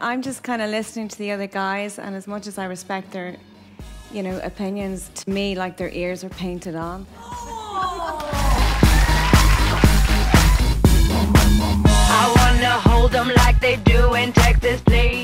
I'm just kind of listening to the other guys, and as much as I respect their, you know, opinions, to me, like their ears are painted on. I wanna hold them like they do in Texas, please.